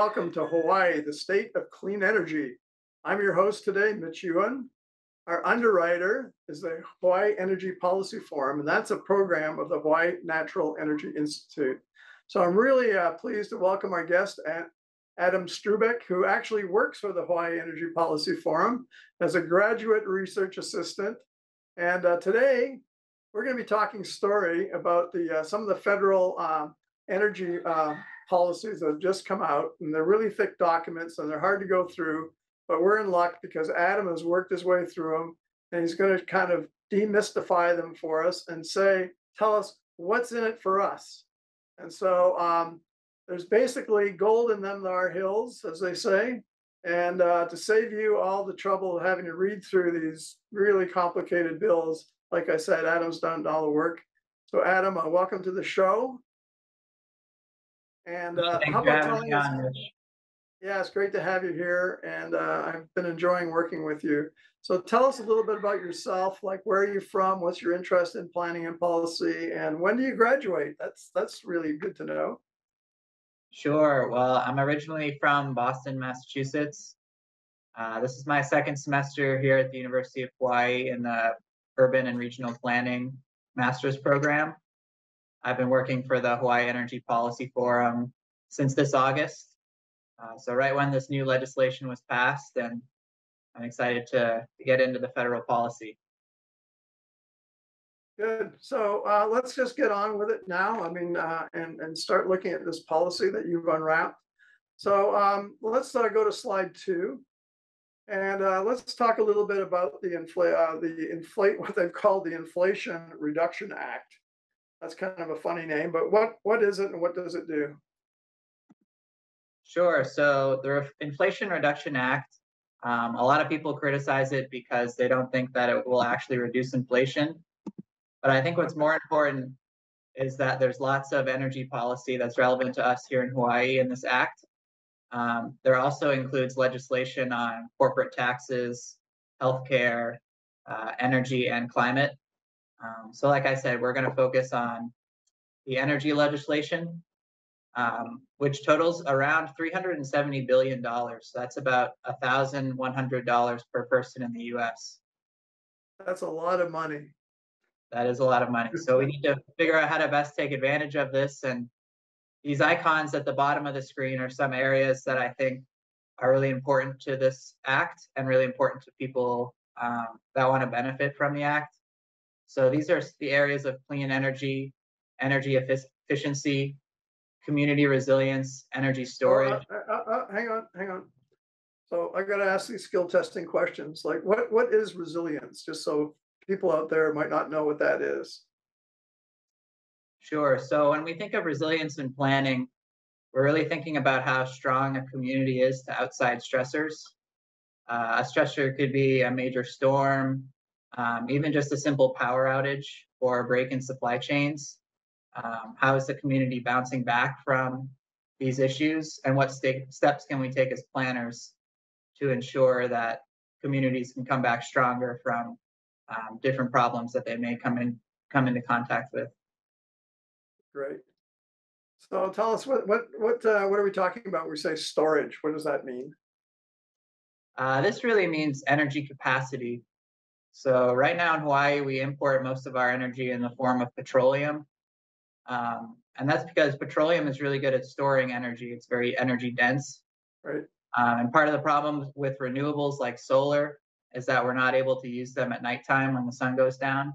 welcome to Hawaii, the state of clean energy. I'm your host today, Mitch Ewan. Our underwriter is the Hawaii Energy Policy Forum, and that's a program of the Hawaii Natural Energy Institute. So I'm really uh, pleased to welcome our guest, Adam Strubeck, who actually works for the Hawaii Energy Policy Forum as a graduate research assistant. And uh, today, we're going to be talking story about the uh, some of the federal um, energy uh, policies that have just come out, and they're really thick documents and they're hard to go through. But we're in luck because Adam has worked his way through them, and he's going to kind of demystify them for us and say, tell us what's in it for us. And so um, there's basically gold in them there hills, as they say. And uh, to save you all the trouble of having to read through these really complicated bills, like I said, Adam's done all the work. So Adam, uh, welcome to the show. And uh, how about telling us? Yeah, it's great to have you here, and uh, I've been enjoying working with you. So tell us a little bit about yourself, like where are you from, what's your interest in planning and policy, and when do you graduate? That's that's really good to know. Sure. Well, I'm originally from Boston, Massachusetts. Uh, this is my second semester here at the University of Hawaii in the Urban and Regional Planning Master's Program. I've been working for the Hawaii Energy Policy Forum since this August. Uh, so right when this new legislation was passed, and I'm excited to, to get into the federal policy. Good. So uh, let's just get on with it now. I mean, uh, and and start looking at this policy that you've unwrapped. So um, let's uh, go to slide two, and uh, let's talk a little bit about the inflate uh, the inflate what they've called the Inflation Reduction Act. That's kind of a funny name, but what what is it and what does it do? Sure. So the Inflation Reduction Act, um, a lot of people criticize it because they don't think that it will actually reduce inflation. But I think what's more important is that there's lots of energy policy that's relevant to us here in Hawaii in this act. Um, there also includes legislation on corporate taxes, healthcare, uh, energy, and climate. Um, so like I said, we're going to focus on the energy legislation, um, which totals around $370 billion. So that's about $1,100 per person in the US. That's a lot of money. That is a lot of money. So we need to figure out how to best take advantage of this. And these icons at the bottom of the screen are some areas that I think are really important to this act and really important to people um, that want to benefit from the act. So these are the areas of clean energy, energy efficiency, community resilience, energy storage. Uh, uh, uh, hang on, hang on. So I got to ask these skill testing questions. Like, what what is resilience? Just so people out there might not know what that is. Sure. So when we think of resilience in planning, we're really thinking about how strong a community is to outside stressors. Uh, a stressor could be a major storm, um, even just a simple power outage or a break in supply chains. Um, how is the community bouncing back from these issues and what steps can we take as planners to ensure that communities can come back stronger from um, different problems that they may come in come into contact with. Great. So tell us what what what uh, what are we talking about? When We say storage. What does that mean? Uh, this really means energy capacity. So right now in Hawaii, we import most of our energy in the form of petroleum. Um, and that's because petroleum is really good at storing energy. It's very energy dense. Right. Um, and part of the problem with renewables like solar is that we're not able to use them at nighttime when the sun goes down.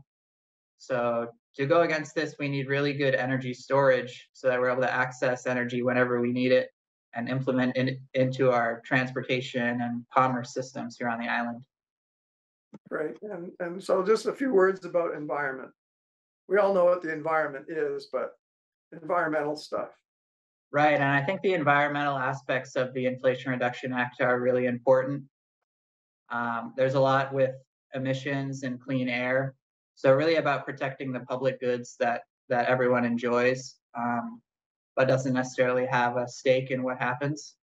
So to go against this, we need really good energy storage so that we're able to access energy whenever we need it and implement it into our transportation and commerce systems here on the island. Right. And, and so just a few words about environment. We all know what the environment is, but environmental stuff. Right. And I think the environmental aspects of the Inflation Reduction Act are really important. Um, there's a lot with emissions and clean air. So really about protecting the public goods that that everyone enjoys, um, but doesn't necessarily have a stake in what happens.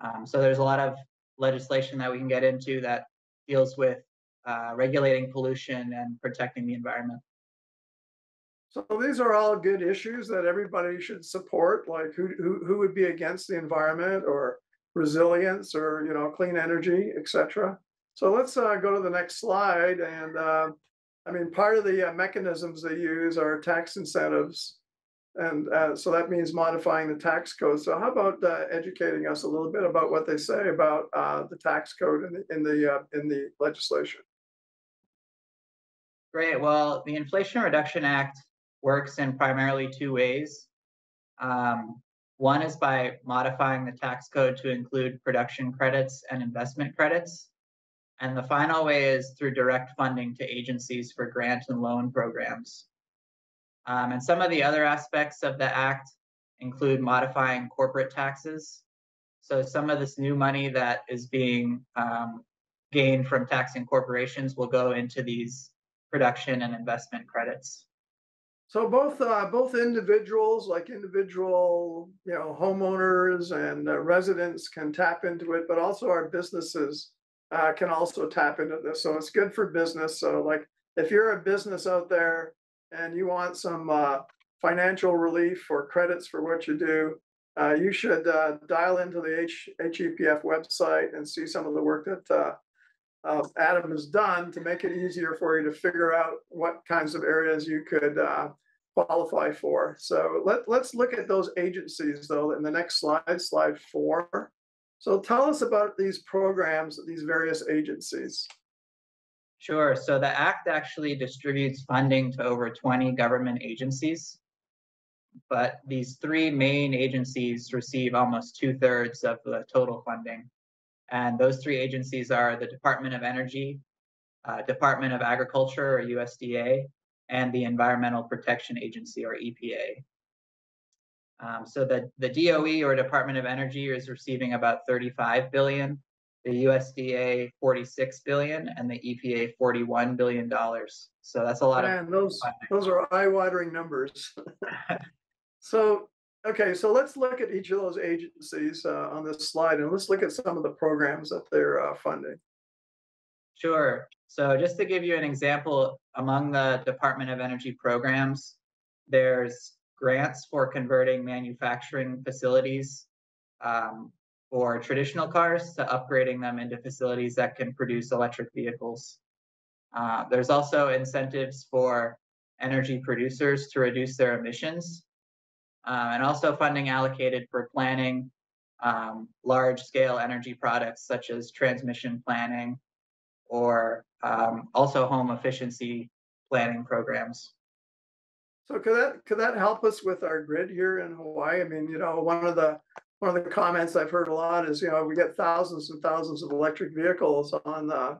Um, so there's a lot of legislation that we can get into that deals with uh, regulating pollution and protecting the environment. So these are all good issues that everybody should support, like who, who, who would be against the environment or resilience or, you know, clean energy, etc. So let's uh, go to the next slide. And uh, I mean, part of the uh, mechanisms they use are tax incentives. And uh, so that means modifying the tax code. So how about educating us a little bit about what they say about the tax code in the in the, in the legislation? Great. Well, the Inflation Reduction Act works in primarily two ways. Um, one is by modifying the tax code to include production credits and investment credits. And the final way is through direct funding to agencies for grant and loan programs. Um, and some of the other aspects of the act include modifying corporate taxes. So some of this new money that is being um, gained from taxing corporations will go into these production and investment credits. So both uh, both individuals, like individual, you know, homeowners and uh, residents, can tap into it, but also our businesses uh, can also tap into this. So it's good for business. So like, if you're a business out there and you want some uh, financial relief or credits for what you do, uh, you should uh, dial into the H- HEPF website and see some of the work that uh, Adam has done to make it easier for you to figure out what kinds of areas you could uh, qualify for. So let, let's look at those agencies though in the next slide, slide four. So tell us about these programs, these various agencies. Sure. So the Act actually distributes funding to over 20 government agencies. But these three main agencies receive almost two thirds of the total funding. And those three agencies are the Department of Energy, uh, Department of Agriculture or USDA, and the Environmental Protection Agency or EPA. Um, so the, the DOE or Department of Energy is receiving about 35 billion, the USDA 46 billion, and the EPA 41 billion dollars. So that's a lot Man, of those those are eye-watering numbers. so okay, so let's look at each of those agencies uh, on this slide, and let's look at some of the programs that they're uh, funding. Sure. So just to give you an example, among the Department of Energy programs, there's grants for converting manufacturing facilities um, for traditional cars to upgrading them into facilities that can produce electric vehicles. Uh, there's also incentives for energy producers to reduce their emissions uh, and also funding allocated for planning um, large scale energy products such as transmission planning or um, also home efficiency planning programs. So could that could that help us with our grid here in Hawaii? I mean, you know, one of the one of the comments I've heard a lot is, you know, we get thousands and thousands of electric vehicles on the,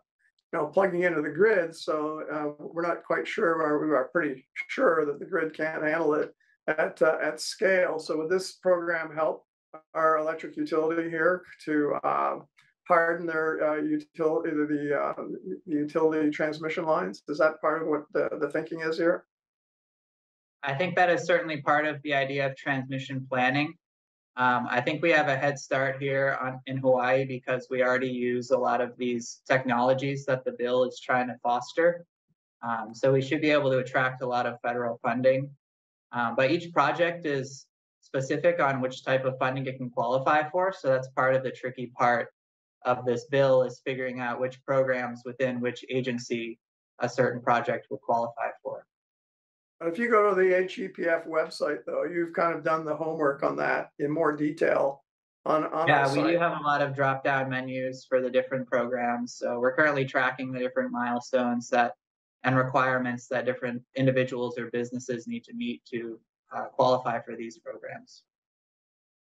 you know, plugging into the grid. So uh, we're not quite sure, or we are pretty sure that the grid can't handle it at uh, at scale. So would this program help our electric utility here to uh, harden their uh, utility, the, uh, the utility transmission lines? Is that part of what the, the thinking is here? I think that is certainly part of the idea of transmission planning. Um, I think we have a head start here on, in Hawaii because we already use a lot of these technologies that the bill is trying to foster. Um, so we should be able to attract a lot of federal funding. Um, but each project is specific on which type of funding it can qualify for. So that's part of the tricky part of this bill is figuring out which programs within which agency a certain project will qualify for. If you go to the HEPF website, though, you've kind of done the homework on that in more detail on, on Yeah, we do have a lot of drop-down menus for the different programs. So we're currently tracking the different milestones that and requirements that different individuals or businesses need to meet to uh, qualify for these programs.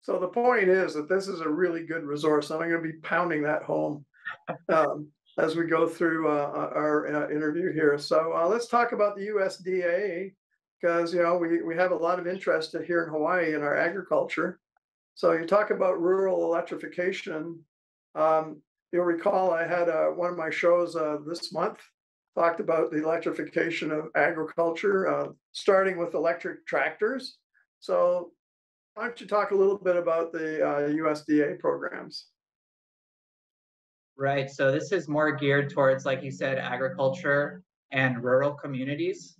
So the point is that this is a really good resource. I'm going to be pounding that home um, as we go through uh, our uh, interview here. So uh, let's talk about the USDA because you know we, we have a lot of interest here in Hawaii in our agriculture. So you talk about rural electrification. Um, you'll recall I had uh, one of my shows uh, this month talked about the electrification of agriculture, uh, starting with electric tractors. So why don't you talk a little bit about the USDA programs? Right. So this is more geared towards, like you said, agriculture and rural communities.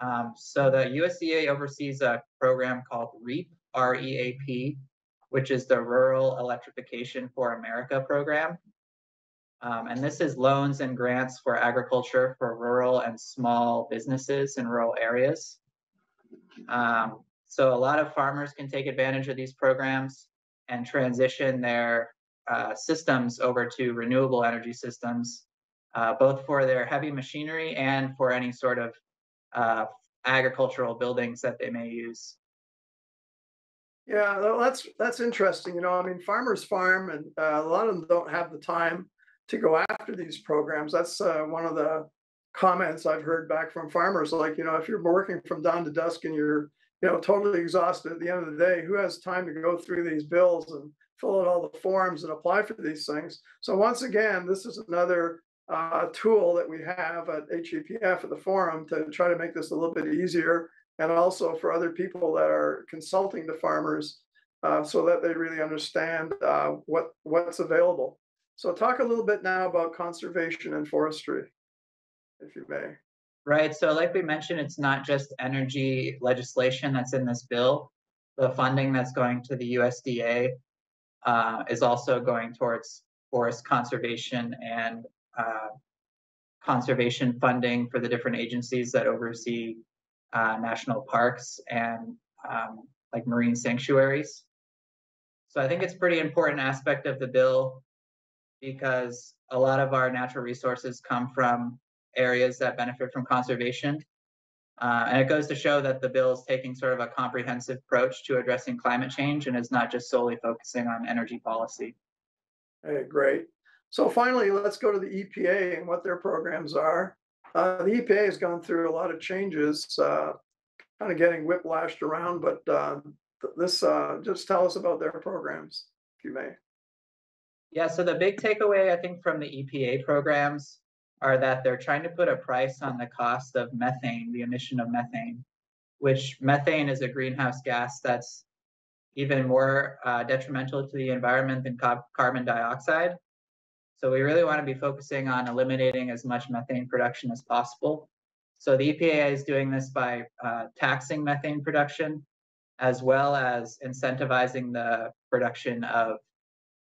Um, so the USDA oversees a program called REAP, R-E-A-P, which is the Rural Electrification for America program. Um, and this is loans and grants for agriculture for rural and small businesses in rural areas. Um, so a lot of farmers can take advantage of these programs and transition their uh, systems over to renewable energy systems, uh, both for their heavy machinery and for any sort of uh, agricultural buildings that they may use. Yeah, that's that's interesting. You know, I mean, farmers farm, and uh, a lot of them don't have the time to go after these programs. That's uh, one of the comments I've heard back from farmers. Like, you know, if you're working from dawn to dusk and you're, you know, totally exhausted at the end of the day, who has time to go through these bills and fill out all the forms and apply for these things? So once again, this is another uh, tool that we have at HEPF at the forum to try to make this a little bit easier and also for other people that are consulting the farmers uh, so that they really understand uh, what what's available. So talk a little bit now about conservation and forestry, if you may. Right. So like we mentioned, it's not just energy legislation that's in this bill. The funding that's going to the USDA uh, is also going towards forest conservation and uh, conservation funding for the different agencies that oversee uh, national parks and um, like marine sanctuaries. So I think it's pretty important aspect of the bill because a lot of our natural resources come from areas that benefit from conservation. Uh, and it goes to show that the bill is taking sort of a comprehensive approach to addressing climate change and is not just solely focusing on energy policy. Hey, great. So finally, let's go to the EPA and what their programs are. Uh, the EPA has gone through a lot of changes, uh, kind of getting whiplashed around, but uh, this uh, just tell us about their programs, if you may. Yeah, so the big takeaway I think from the EPA programs are that they're trying to put a price on the cost of methane, the emission of methane, which methane is a greenhouse gas that's even more uh, detrimental to the environment than carbon dioxide. So we really want to be focusing on eliminating as much methane production as possible. So the EPA is doing this by uh, taxing methane production, as well as incentivizing the production of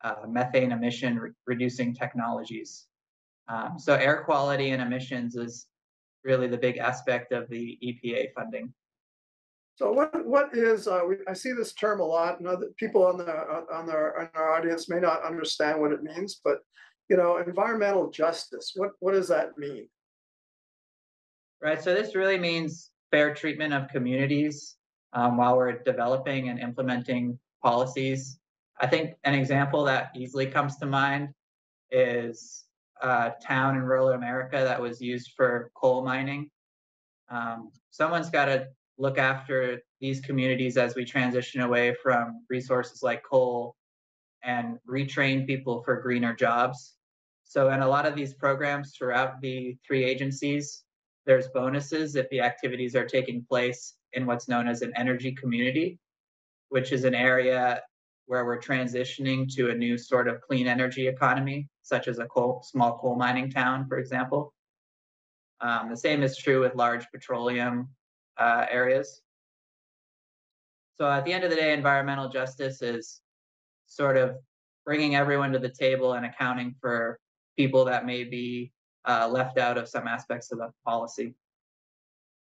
uh, methane emission re reducing technologies. Um, so air quality and emissions is really the big aspect of the EPA funding. So what what is uh, we, I see this term a lot, and other people on the on the on our audience may not understand what it means, but you know, environmental justice. What what does that mean? Right. So this really means fair treatment of communities um, while we're developing and implementing policies. I think an example that easily comes to mind is a town in rural America that was used for coal mining. Um, someone's got to look after these communities as we transition away from resources like coal and retrain people for greener jobs. So in a lot of these programs throughout the three agencies, there's bonuses if the activities are taking place in what's known as an energy community, which is an area where we're transitioning to a new sort of clean energy economy, such as a coal, small coal mining town, for example. Um, the same is true with large petroleum uh, areas. So at the end of the day, environmental justice is sort of bringing everyone to the table and accounting for people that may be uh, left out of some aspects of the policy.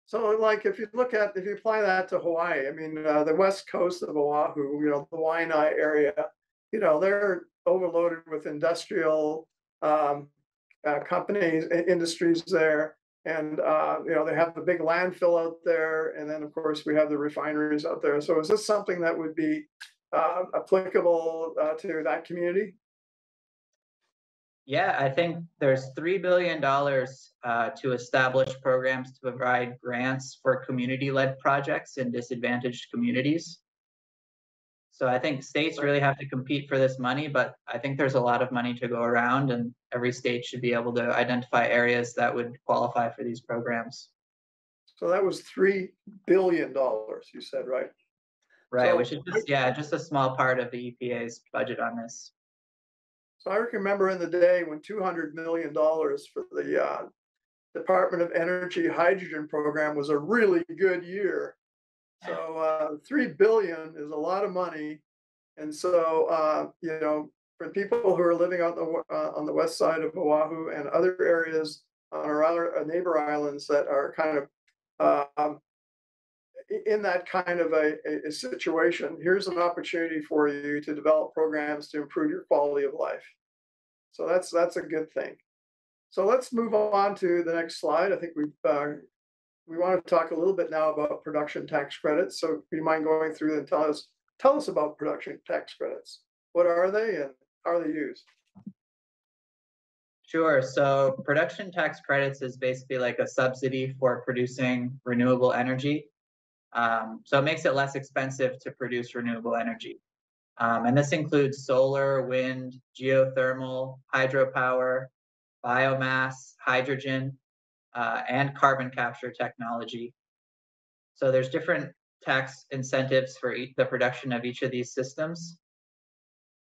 So, like, if you look at if you apply that to Hawaii, I mean, uh, the west coast of Oahu, you know, the Waianae area, you know, they're overloaded with industrial um, uh, companies, industries there, and uh, you know, they have the big landfill out there, and then of course we have the refineries out there. So, is this something that would be uh, applicable uh, to that community? Yeah, I think there's $3 billion uh, to establish programs to provide grants for community-led projects in disadvantaged communities. So I think states really have to compete for this money, but I think there's a lot of money to go around and every state should be able to identify areas that would qualify for these programs. So that was $3 billion, you said, right? Right, so, which is just, yeah, just a small part of the EPA's budget on this. So I remember in the day when two hundred million dollars for the uh, Department of Energy hydrogen program was a really good year. So uh, three billion is a lot of money, and so uh, you know, for people who are living on the uh, on the west side of Oahu and other areas on our other uh, neighbor islands that are kind of um, in that kind of a, a situation, here's an opportunity for you to develop programs to improve your quality of life. So that's that's a good thing. So let's move on to the next slide. I think we've uh, we want to talk a little bit now about production tax credits. So, do you mind going through and tell us tell us about production tax credits? What are they and how are they used? Sure. So production tax credits is basically like a subsidy for producing renewable energy. Um, so it makes it less expensive to produce renewable energy. Um, and this includes solar, wind, geothermal, hydropower, biomass, hydrogen, uh, and carbon capture technology. So there's different tax incentives for each, the production of each of these systems.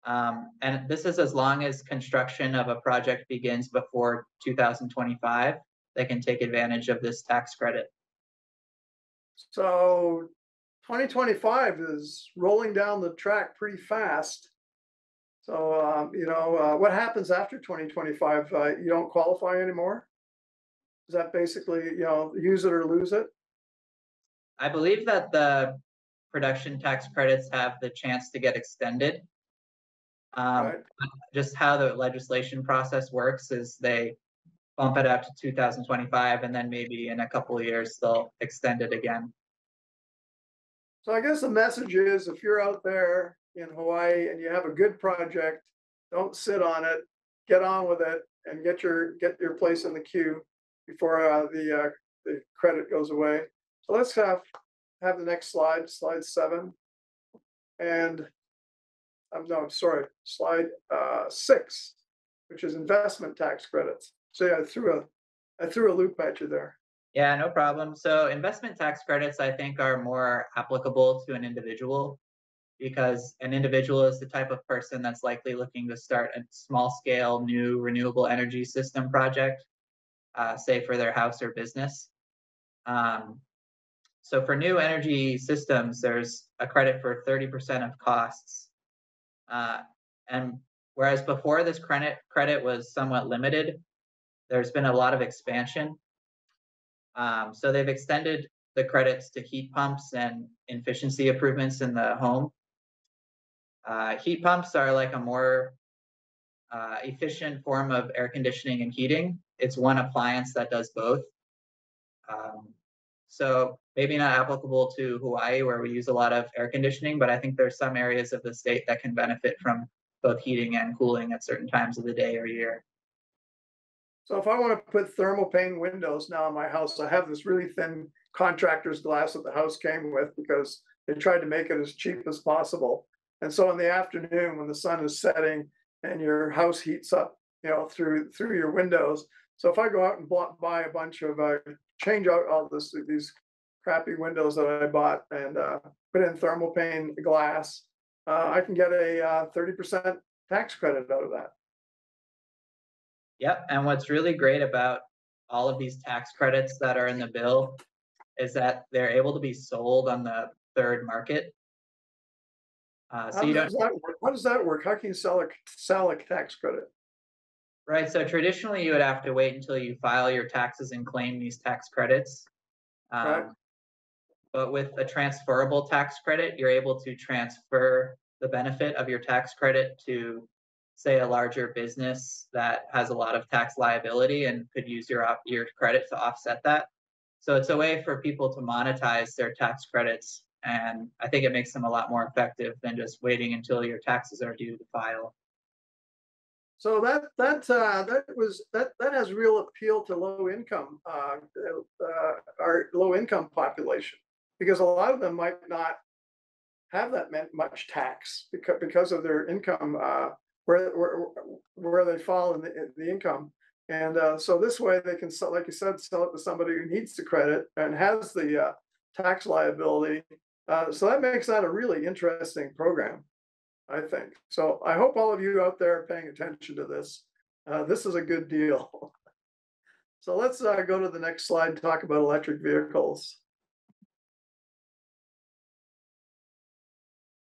Um, and this is as long as construction of a project begins before 2025, they can take advantage of this tax credit. So, 2025 is rolling down the track pretty fast. So, um, you know, uh, what happens after 2025? Uh, you don't qualify anymore? Is that basically, you know, use it or lose it? I believe that the production tax credits have the chance to get extended. Um, Right? just how the legislation process works is they bump it out to 2025 and then maybe in a couple of years they'll extend it again. So I guess the message is if you're out there in Hawaii and you have a good project, don't sit on it, get on with it and get your, get your place in the queue before uh, the, uh, the credit goes away. So let's have, have the next slide, slide seven. And I'm no, I'm sorry, slide uh, six, which is investment tax credits. So yeah, I threw a, I threw a loop at you there. Yeah, no problem. So investment tax credits, I think, are more applicable to an individual because an individual is the type of person that's likely looking to start a small scale new renewable energy system project, uh, say for their house or business. Um, so for new energy systems, there's a credit for 30% of costs. Uh, and whereas before this credit credit was somewhat limited, there's been a lot of expansion. Um, so they've extended the credits to heat pumps and efficiency improvements in the home. Uh, heat pumps are like a more uh, efficient form of air conditioning and heating. It's one appliance that does both. Um, so maybe not applicable to Hawaii where we use a lot of air conditioning, but I think there's some areas of the state that can benefit from both heating and cooling at certain times of the day or year. So if I want to put thermal pane windows now in my house, I have this really thin contractor's glass that the house came with because they tried to make it as cheap as possible. And so in the afternoon, when the sun is setting and your house heats up, you know, through through your windows. So if I go out and buy a bunch of uh, change out all this these crappy windows that I bought and uh, put in thermal pane glass, uh, I can get a uh, thirty percent tax credit out of that. Yep, and what's really great about all of these tax credits that are in the bill is that they're able to be sold on the third market. Uh, so How you don't, does that work? How does that work? How can you sell a sell a tax credit? right, so traditionally you would have to wait until you file your taxes and claim these tax credits. Right. Um, But with a transferable tax credit, you're able to transfer the benefit of your tax credit to, say, a larger business that has a lot of tax liability and could use your, op- your credit to offset that. So it's a way for people to monetize their tax credits. And I think it makes them a lot more effective than just waiting until your taxes are due to file. So that that uh, that was that that has real appeal to low income uh, uh, our low income population because a lot of them might not have that much tax because because of their income uh, where where where they fall in the, in the income. And uh, so this way they can sell, like you said, sell it to somebody who needs the credit and has the uh, tax liability. Uh, so that makes that a really interesting program. I think. So I hope all of you out there are paying attention to this. Uh, this is a good deal. So let's uh, go to the next slide and talk about electric vehicles.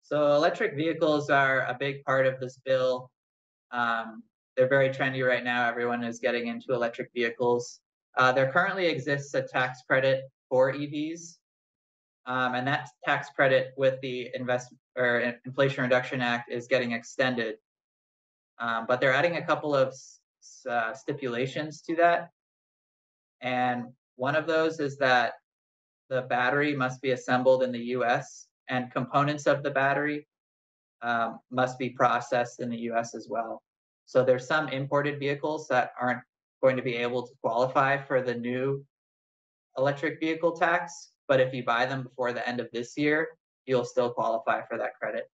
So electric vehicles are a big part of this bill. Um, they're very trendy right now. Everyone is getting into electric vehicles. Uh, there currently exists a tax credit for EVs. Um, and that tax credit with the invest or Inflation Reduction Act is getting extended. Um, but they're adding a couple of uh, stipulations to that. And one of those is that the battery must be assembled in the US and components of the battery um, must be processed in the US as well. So there's some imported vehicles that aren't going to be able to qualify for the new electric vehicle tax, but if you buy them before the end of this year, you'll still qualify for that credit.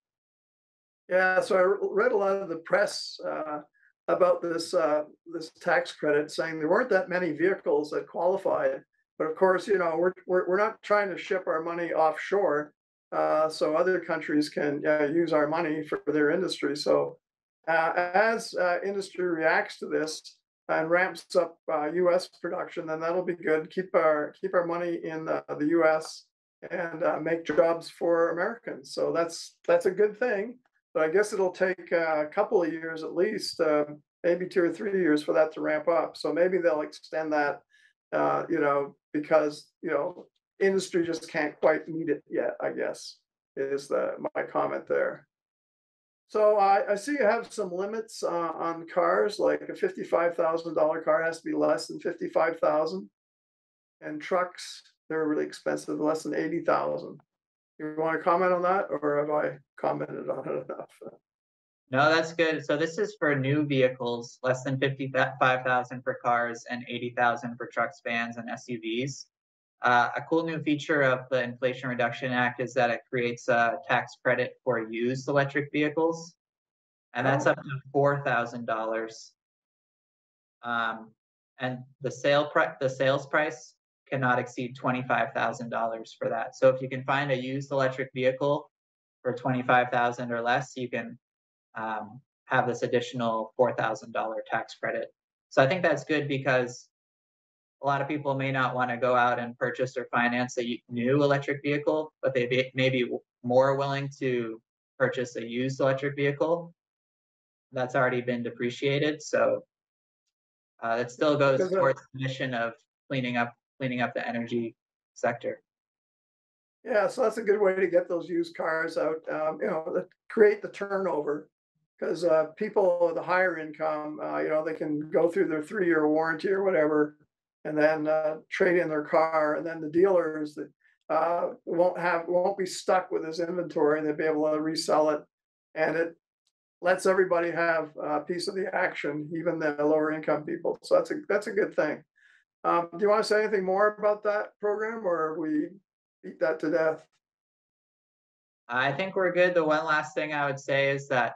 Yeah, so I read a lot of the press uh, about this uh, this tax credit, saying there weren't that many vehicles that qualified. But of course, you know, we're we're, we're not trying to ship our money offshore, uh, so other countries can uh, use our money for their industry. So uh, as uh, industry reacts to this and ramps up U.S. production, then that'll be good. Keep our keep our money in the U.S. and make jobs for Americans. So that's that's a good thing. But I guess it'll take a couple of years at least, uh, maybe two or three years for that to ramp up. So maybe they'll extend that, uh, you know, because you know industry just can't quite meet it yet. I guess is the my comment there. So I, I see you have some limits uh, on cars, like a fifty-five thousand dollar car has to be less than fifty-five thousand, and trucks they're really expensive, less than eighty thousand. You want to comment on that, or have I commented on it enough? No, that's good. So this is for new vehicles, less than fifty-five thousand for cars and eighty thousand for trucks, vans, and SUVs. Uh, a cool new feature of the Inflation Reduction Act is that it creates a tax credit for used electric vehicles, and that's Oh. up to four thousand dollars. Um, and the sale price, the sales price cannot exceed twenty-five thousand dollars for that. So if you can find a used electric vehicle for twenty-five thousand or less, you can um, have this additional four thousand dollar tax credit. So I think that's good because a lot of people may not want to go out and purchase or finance a new electric vehicle, but they be, may be more willing to purchase a used electric vehicle that's already been depreciated. So uh, it still goes towards the mission of cleaning up cleaning up the energy sector. Yeah, so that's a good way to get those used cars out, um, you know, that create the turnover. Because uh, people with a higher income, uh, you know, they can go through their three-year warranty or whatever, and then uh, trade in their car, and then the dealers that uh, won't have won't be stuck with this inventory, and they'll be able to resell it, and it lets everybody have a piece of the action, even the lower income people. So that's a that's a good thing. Um, do you want to say anything more about that program, or we beat that to death? I think we're good. The one last thing I would say is that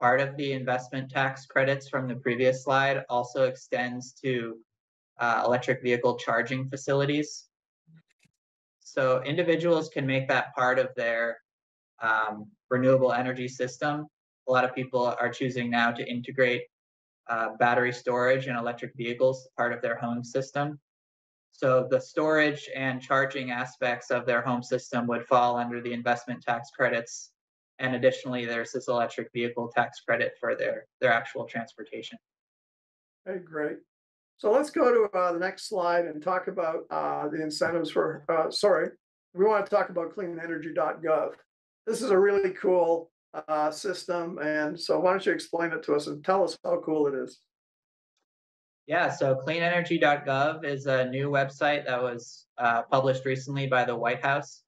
part of the investment tax credits from the previous slide also extends to uh, electric vehicle charging facilities. So individuals can make that part of their um, renewable energy system. A lot of people are choosing now to integrate uh, battery storage and electric vehicles part of their home system. So the storage and charging aspects of their home system would fall under the investment tax credits. And additionally, there's this electric vehicle tax credit for their, their actual transportation. Okay, great. So let's go to uh, the next slide and talk about uh, the incentives for, uh, sorry, we want to talk about cleanenergy.gov. This is a really cool uh, system. And so why don't you explain it to us and tell us how cool it is? Yeah, so cleanenergy.gov is a new website that was uh, published recently by the White House.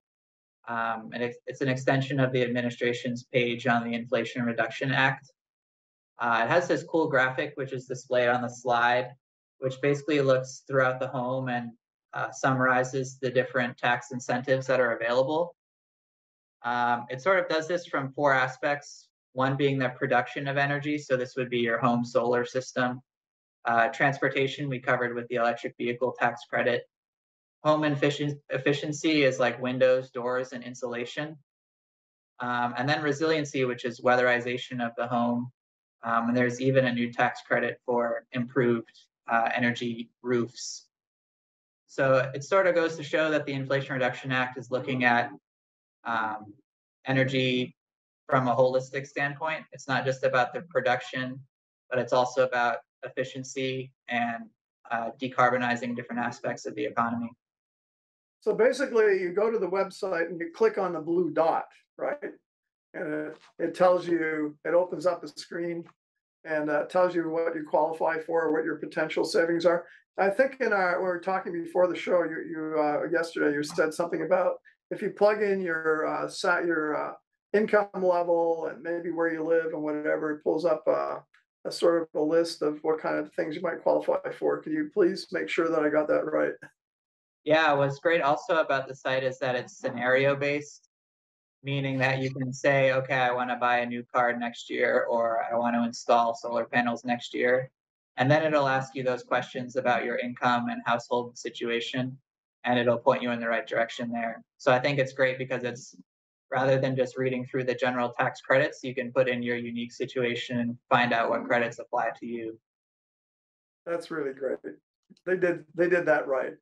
Um, and it's, it's, an extension of the administration's page on the Inflation Reduction Act. Uh, it has this cool graphic, which is displayed on the slide, which basically looks throughout the home and uh, summarizes the different tax incentives that are available. Um, it sort of does this from four aspects. One being the production of energy. So this would be your home solar system. Uh, transportation, we covered with the electric vehicle tax credit. Home efficiency is like windows, doors, and insulation. Um, and then resiliency, which is weatherization of the home. Um, and there's even a new tax credit for improved uh, energy roofs. So it sort of goes to show that the Inflation Reduction Act is looking at um, energy from a holistic standpoint. It's not just about the production, but it's also about efficiency and uh, decarbonizing different aspects of the economy. So basically, you go to the website and you click on the blue dot, right? And it, it tells you, it opens up a screen and uh, tells you what you qualify for, what your potential savings are. I think in our, we were talking before the show, you, you, uh, yesterday, you said something about if you plug in your, uh, your, uh, income level and maybe where you live and whatever, it pulls up, uh, a sort of a list of what kind of things you might qualify for. Could you please make sure that I got that right? Yeah, what's great also about the site is that it's scenario based, meaning that you can say, okay, I want to buy a new car next year, or I want to install solar panels next year. And then it'll ask you those questions about your income and household situation, and it'll point you in the right direction there. So I think it's great because it's rather than just reading through the general tax credits, you can put in your unique situation and find out what credits apply to you. That's really great. They did, they did that right.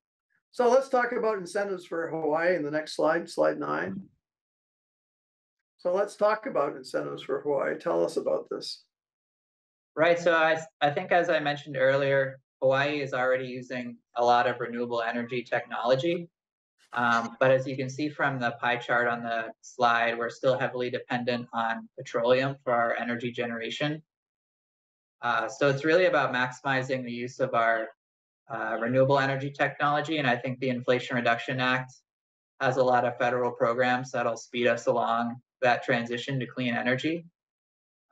So let's talk about incentives for Hawaii in the next slide, slide nine. So let's talk about incentives for Hawaii. Tell us about this. Right. So I, I think, as I mentioned earlier, Hawaii is already using a lot of renewable energy technology. Um, but as you can see from the pie chart on the slide, we're still heavily dependent on petroleum for our energy generation. Uh, so it's really about maximizing the use of our uh, renewable energy technology. And I think the Inflation Reduction Act has a lot of federal programs that'll speed us along that transition to clean energy.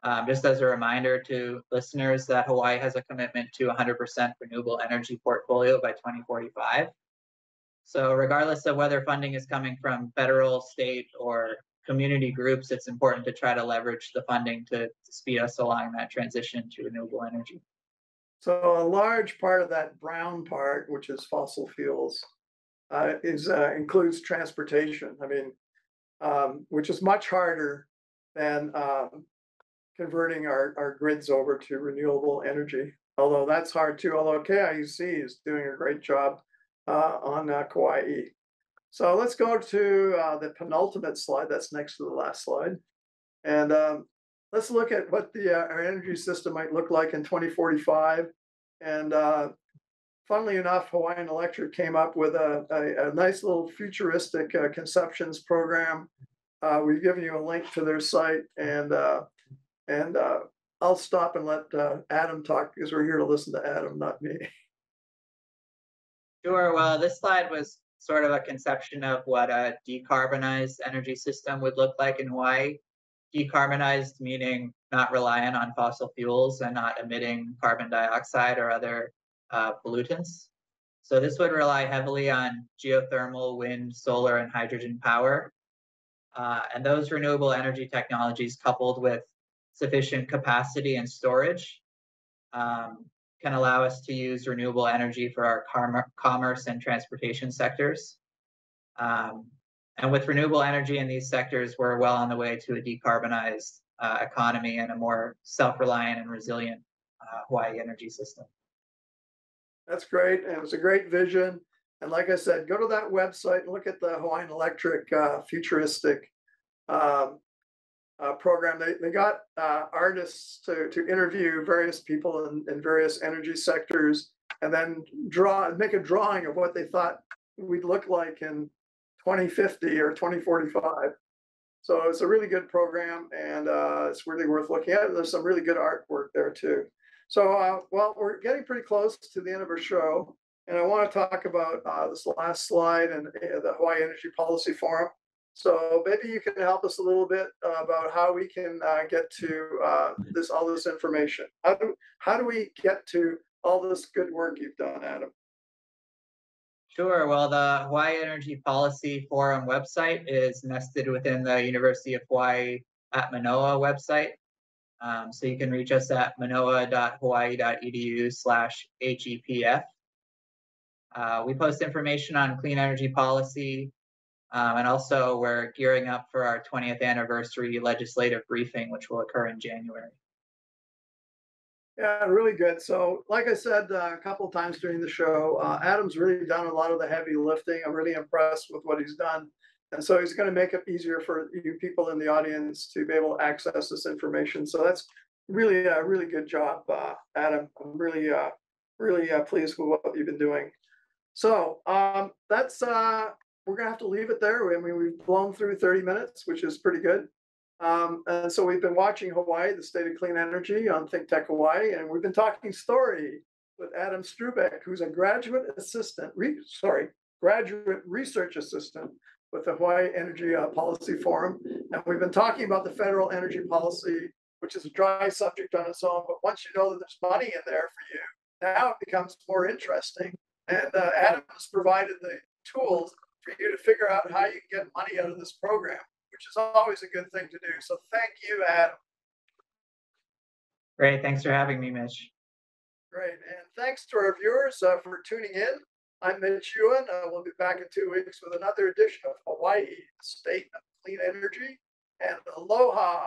Um, just as a reminder to listeners that Hawaii has a commitment to 100% renewable energy portfolio by 2045. So regardless of whether funding is coming from federal, state, or community groups, it's important to try to leverage the funding to, to speed us along that transition to renewable energy. So a large part of that brown part, which is fossil fuels, uh, is uh, includes transportation. I mean, um, which is much harder than um, converting our, our grids over to renewable energy. Although that's hard too. Although KIUC is doing a great job uh, on uh, Kauai. So let's go to uh, the penultimate slide. That's next to the last slide, and um, let's look at what the uh, our energy system might look like in 2045. And uh, funnily enough, Hawaiian Electric came up with a, a, a nice little futuristic uh, conceptions program. Uh, we've given you a link to their site, and uh, and uh, I'll stop and let uh, Adam talk because we're here to listen to Adam, not me. Sure. Well, this slide was sort of a conception of what a decarbonized energy system would look like in Hawaii decarbonized meaning not reliant on fossil fuels and not emitting carbon dioxide or other uh, pollutants. So this would rely heavily on geothermal, wind, solar, and hydrogen power. Uh, and those renewable energy technologies coupled with sufficient capacity and storage um, can allow us to use renewable energy for our com commerce and transportation sectors. Um, and with renewable energy in these sectors, we're well on the way to a decarbonized uh, economy and a more self-reliant and resilient uh, Hawaii energy system. That's great. And it was a great vision. And like I said, go to that website and look at the Hawaiian Electric uh, futuristic um, uh, program. They, they got uh, artists to, to interview various people in, in various energy sectors and then draw make a drawing of what they thought we'd look like in 2050 or 2045. So it's a really good program and uh, it's really worth looking at. There's some really good artwork there too. So, uh, well, we're getting pretty close to the end of our show. And I want to talk about uh, this last slide and uh, the Hawaii Energy Policy Forum. So maybe you can help us a little bit uh, about how we can uh, get to this all this information. How do how do we get to all this good work you've done, Adam? Sure. Well, the Hawaii Energy Policy Forum website is nested within the University of Hawaii at Manoa website. Um, so you can reach us at manoa.hawaii.edu slash HEPF. Uh, we post information on clean energy policy, um, and also we're gearing up for our 20th anniversary legislative briefing, which will occur in January. Yeah, really good. So, like I said uh, a couple times during the show, uh, Adam's really done a lot of the heavy lifting. I'm really impressed with what he's done. And so he's going to make it easier for you people in the audience to be able to access this information. So that's really a really good job, uh, Adam. I'm really, uh, really uh, pleased with what you've been doing. So um, that's uh, we're gonna have to leave it there. I mean, we've blown through 30 minutes, which is pretty good. Um, and so we've been watching Hawaii, the state of clean energy on Think Tech Hawaii, and we've been talking story with Adam Strubeck, who's a graduate assistant, re, sorry, graduate research assistant with the Hawaii Energy uh, Policy Forum. And we've been talking about the federal energy policy, which is a dry subject on its own. But once you know that there's money in there for you, now it becomes more interesting. And uh, Adam has provided the tools for you to figure out how you can get money out of this program, which is always a good thing to do. So thank you, Adam. Great. Thanks for having me, Mitch. Great. And thanks to our viewers uh, for tuning in. I'm Mitch Ewan. Uh, we'll be back in two weeks with another edition of Hawaii State of Clean Energy. And aloha.